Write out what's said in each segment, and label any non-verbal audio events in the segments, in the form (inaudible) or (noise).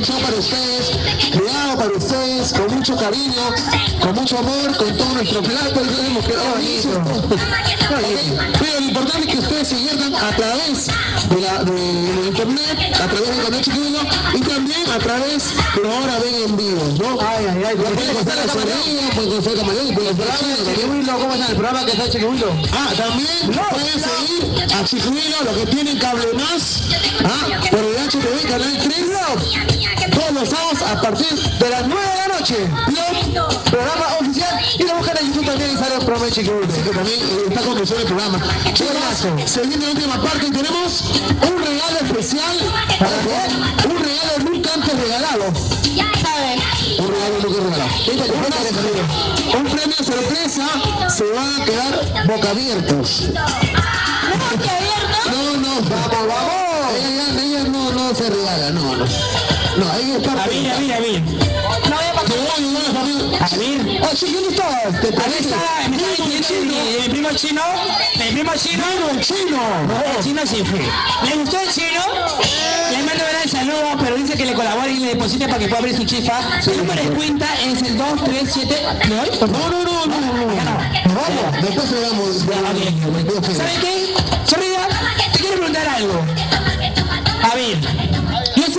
Show para ustedes, creado para ustedes, con mucho cariño, con mucho amor, con todo nuestro plato, y hemos quedado. Pero lo importante es que ustedes se diviertan a través de la de, de internet, a través del canal Chiquihuilo y también a través de ahora ven en vivo, ¿no? Ay, ay, ay. Pueden conocer a Zorrilla, pueden conocer a Camarón, pueden conocer a ¿cómo está el programa que está Chiquihuilo? Ah, también pueden seguir a Chiquihuilo, los que tienen cable más, ah, por el HTV Canal 3, todos los sábados a partir De las 9 de la noche. Blog, Programa oficial. Y lo buscan en YouTube también y sale el programa de que también eh, está conduciendo el programa. Viene la última parte y tenemos un regalo especial para que- un regalo nunca antes regalado. Un regalo nunca regalado. Un premio sorpresa se van a quedar boca abiertos. No, no, vamos, vamos. Ella, ella no, no se regala, no, no. No, ella es parte A ver, a ver, a ver. no, familia. A ver. Oye, ¿quién está? ¿Te A ver, parece? está, me está diciendo mi, mi primo chino, mi primo chino, el chino. el chino se fue. ¿Le gustó el chino? Le mando un gran saludo, pero dice que le colabore y le deposite para que pueda abrir su chifa. Su número de cuenta es el 237. ¿Me doy? Por No, favor. no, no, no, no. Vamos, después le damos. ¿Sabe qué? Sorrida, te quiero preguntar algo. A ver,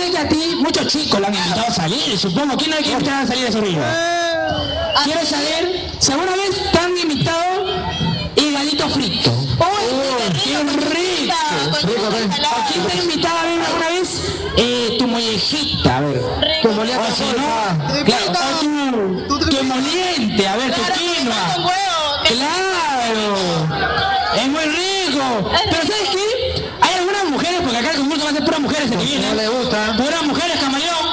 sé que a ti muchos chicos lo han invitado a salir, supongo. ¿Quién no le quiere invitar a salir a Sorrida? Quiero saber si alguna vez te han invitado higadito frito. ¡Uy, qué rico! ¿A quién te ha invitado a ver alguna vez eh, tu mollejita? A ver. Tu moliente. O si no, claro, tu, tu emoliente, a ver, tu quinoa. Claro. Es muy rico. Pero ¿sabes qué? Concurso va a ser puras mujeres el que viene. No le gusta. Puras mujeres, camaleón.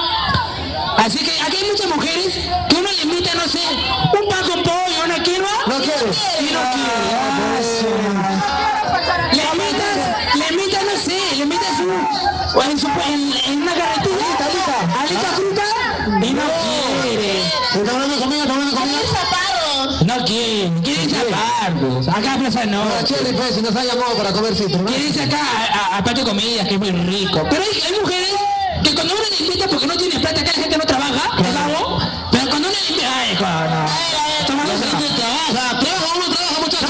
Así que aquí hay muchas mujeres que uno le invita, no sé, un pan con pollo, una quinoa. No quiere. Y no quiere. Ah. Le invitas, le invitas, no sé, le invitas en, su, en, una carretilla, alita, fruta, y no quiere. ¿Está hablando comida? ¿Está hablando de comida? No quiere, quiere irse a Pardos, acá a Plaza No. Ah, chévere, pues, si nos ha llamado para comer citrus, ¿no? Quiere irse acá a, a, a Patio Comidas, que es muy rico. Pero hay, hay mujeres que cuando uno le invita porque no tiene plata, acá la gente no trabaja, es vago, pero cuando uno le invita, ay, coño. Tomando La gente trabaja, trabaja, uno trabaja, muchachos.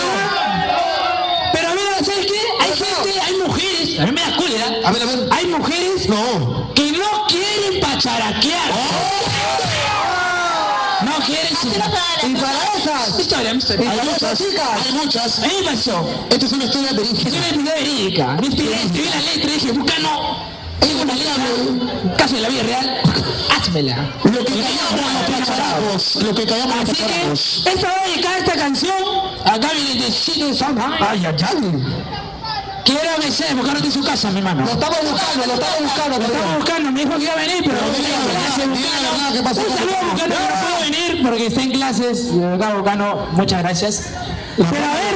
Pero mira, ¿sabes qué? Hay gente, hay mujeres, a mí me da cólera. A ver, a ver. Hay mujeres No. que no quieren pacharaquear. Y para esas. Mi historia, mi historia. Hay muchas, hay muchas. A mí me pasó. Esta es una historia Es verídica. una entidad verídica. Me inspiré, escribí la letra y dije, Bucano, tengo una letra, caso de la vida real, (laughs) házmela. Lo que callamos lo que callamos Así que, esta va a dedicar esta canción acá viene de Chile Sama. Ay, ay, ay. Está en su casa, mi hermano. Lo estamos buscando, lo estamos buscando. Lo estamos buscando, me dijo que iba a venir, pero. Un saludo a Bucano no pudo venir porque está en clases. Bucano, muchas gracias. Pero a ver,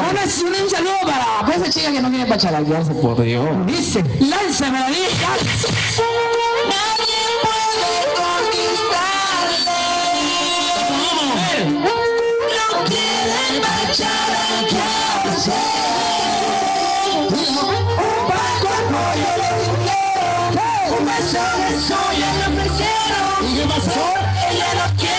un, un saludo para, esa chica que no quiere pacharaquearse, por Dios. Dice. Lánzame la (laughs) pasó? Ella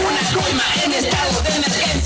una coima en estado de emergencia.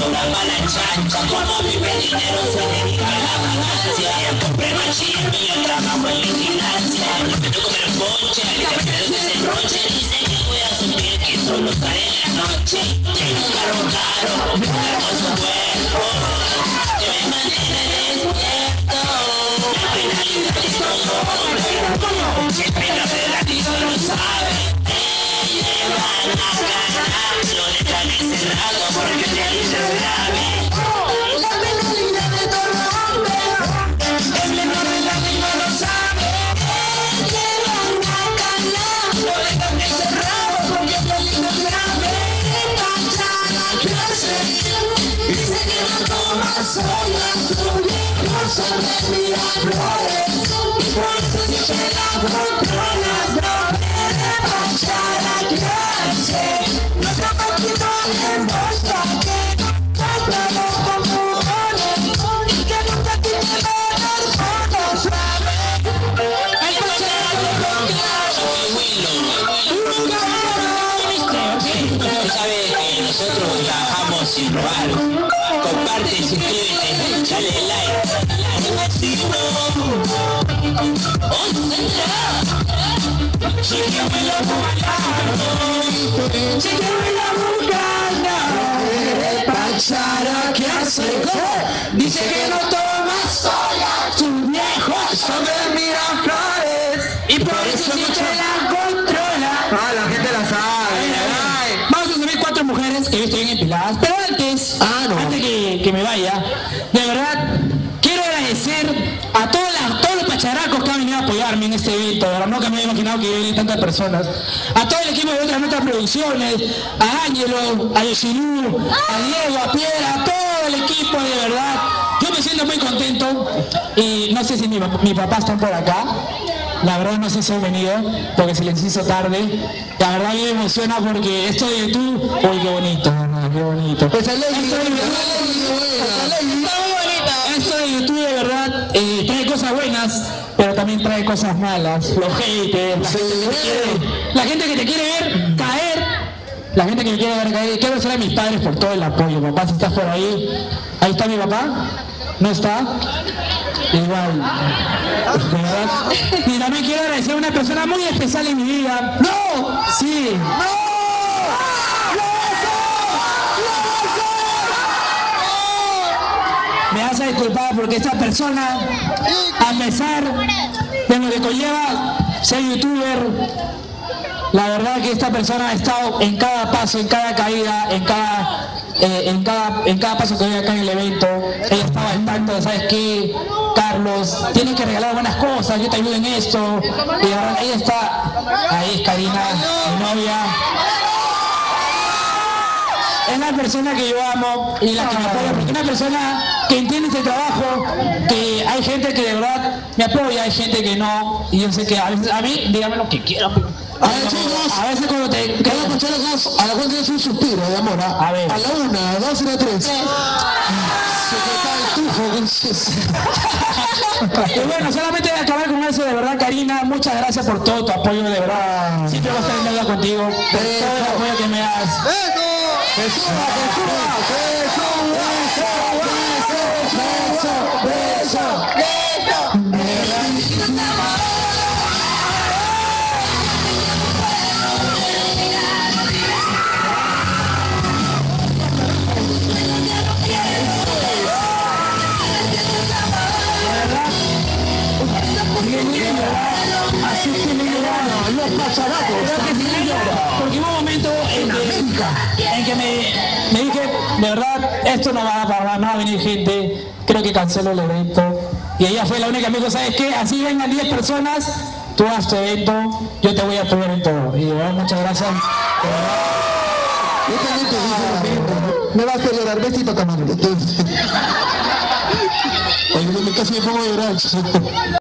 Sobra para la chancha Como el dinero se dedica a la ganancia. Compré machismo y yo trabajo en vigilancia meto a comer ponche, que me se enroche Dice que voy a subir que solo sale en la noche. Tengo un carro caro, un hermoso cuerpo. Que me mantiene despierto. La penalidad es como hombre Siempre la relativo lo sabe nosotros trabajamos sin robar. Comparte, suscríbete, dale like. Sígueme la bucana, sígueme la bucana. Pachara que hace dice que no toma sola, tu viejo sobre Miraflores de verdad, quiero agradecer a todos los pacharacos que han venido a apoyarme en este evento. De verdad, que me había imaginado que venir tantas personas. A todo el equipo de otras nuestras producciones, a Ángelo, a Yoshirú, a Diego, a Piedra, a todo el equipo, de verdad. Yo me siento muy contento y no sé si mi, mi papá está por acá. La verdad no sé si han venido, porque se les hizo tarde. La verdad me emociona porque esto de YouTube, uy qué bonito, qué bonito. Pues Alegre, Esto de YouTube- Alegre. esto de YouTube de verdad eh, trae cosas buenas, pero también trae cosas malas. Los haters, la, gente que te quiere, la gente que te quiere ver caer, la gente que me quiere ver caer. Quiero agradecer a mis padres por todo el apoyo. Papá, si estás por ahí, ahí está mi papá. ¿No está? Igual. Verdad. Y también quiero agradecer a una persona muy especial en mi vida. ¡No! Sí. Me vas a disculpar porque esta persona, a pesar de lo que conlleva ser youtuber, la verdad que esta persona ha estado en cada paso, en cada caída, en cada, eh, en cada, en cada paso que doy acá en el evento. Ella estaba al tanto ¿sabes qué? Carlos, tienes que regalar buenas cosas, yo te ayudo en esto. Y verdad, ella está, ahí es Karina, novia. Es la persona que yo amo y la que me apoya, porque es una persona que entiende este trabajo, que hay gente que de verdad me apoya, hay gente que no, y yo sé que a veces, a mí, dígame lo que quiero. pero- A ver, chicos. a veces cuando te... Quiero escuchar a la cuenta de un suspiro de amor. ¿ah? A ver. A la una, a dos y a las tres. Se te cae el tufo. Y bueno, solamente voy a acabar con eso, de verdad, Karina, muchas gracias por todo tu apoyo, de verdad. Siempre voy a estar en deuda contigo, por todo el apoyo que me das. Así que me llegaron los pacharacos. Porque hubo un en que, me, me dije, de verdad, esto no va a parar, no va a venir gente, creo que cancelo el evento. Y ella fue la única que me dijo, ¿sabes qué? Así vengan 10 personas, tú haz tu evento, yo te voy a apoyar en todo. Y de verdad, muchas gracias. De verdad, Yo también te dije lo mismo. Me vas a hacer llorar. Besito, camarón. Oye, casi me pongo a llorar.